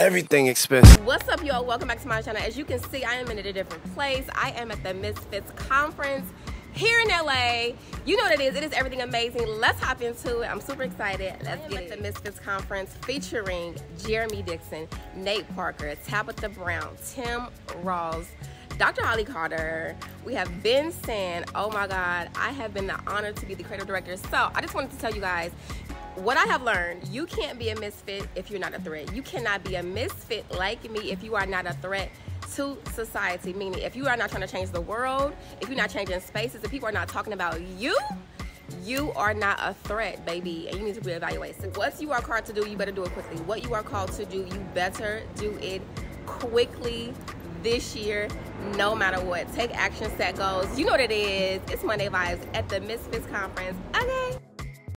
Everything expensive. What's up, y'all? Welcome back to my channel. As you can see, I am in a different place. I am at the Misfits Conference here in LA. You know what it is. It is everything Amazyng. Let's hop into it. I'm super excited. Let's get it. the Misfits Conference featuring Jeremy Dixon, Nate Parker, Tabitha Brown, Tim Ross, Dr. Holly Carter. We have Ben San. Oh my God. I have been the honor to be the creative director. So I just wanted to tell you guys, what I have learned, you can't be a misfit if you're not a threat. You cannot be a misfit like me if you are not a threat to society. Meaning, if you are not trying to change the world, if you're not changing spaces, if people are not talking about you, you are not a threat, baby, and you need to reevaluate. So, what you are called to do, you better do it quickly. What you are called to do, you better do it quickly this year, no matter what. Take action, set goals. You know what it is. It's Monday Vibes at the Misfits Conference. Okay.